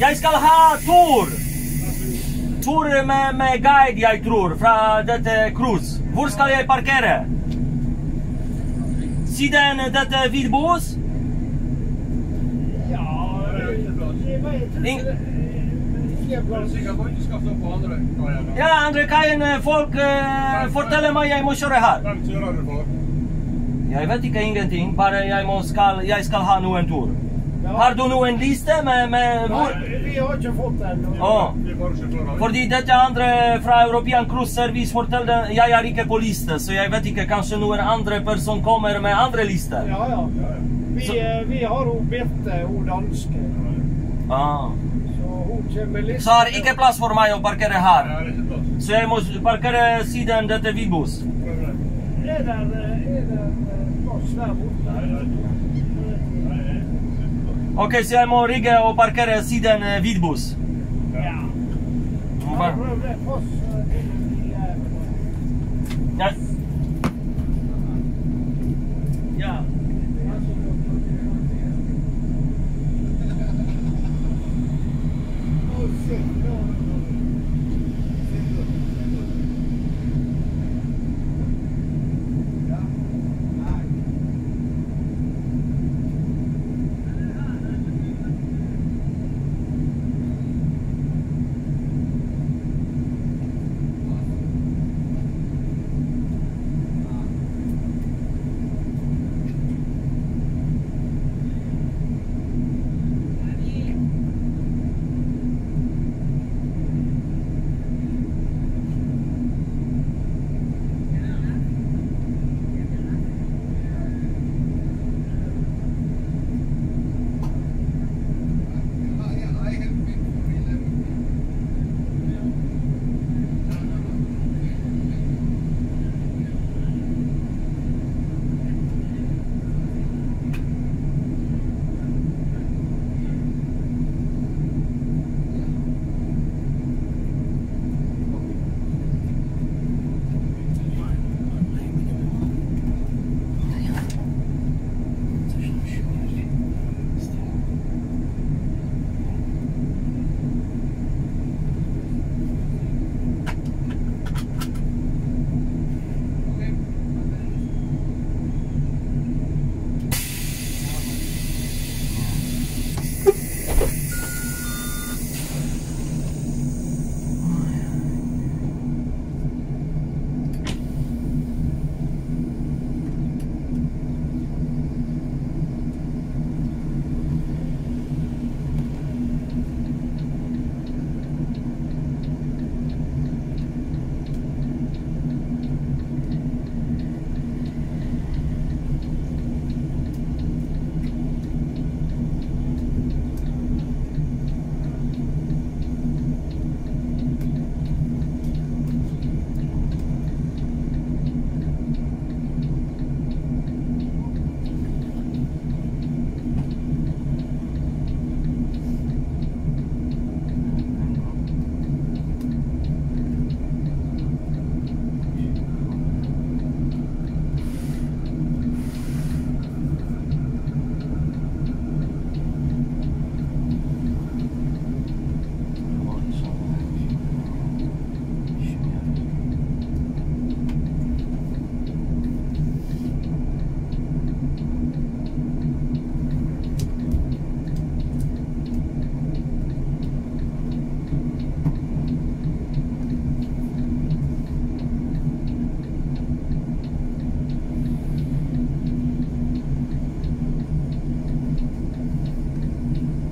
Jeg skal ha tur! Tur med, med guide, jeg tror? Ja, vet ikke. Ing- Jeg Du er sikker på at du skal stå på andre kaien? da? Ja, andre kaien eh, folk eh, forteller meg jeg må kjøre her. Hvem kjører du for? Jeg vet ikke ingenting, bare jeg, må jeg skal ha noen tur. Ja. Har du noen liste med, med hvor? Nei, vi har ikke fått den. Bare sjåfører. Fordi dette andre fra European Cruise Service forteller jeg er ikke på liste, så jeg vet ikke, kanskje noen andre person kommer med andre lister. Ja, ja. Ja, ja. Vi, Så- eh, vi har hun Birte, hun danske. Ah. Så med har parkere Ja, her. det er ikke plass. Så jeg må parkere siden dette Vibos. Prøv det. Det er det plass der borte? Nei, det Ok, siamo righe a parcare a Siden Vidbus. Yeah. No,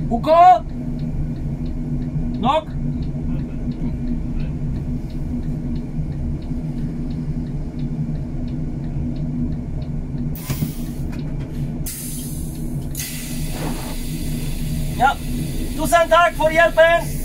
Hoeko! Nok! Ja, Dus een dag voor je helpen!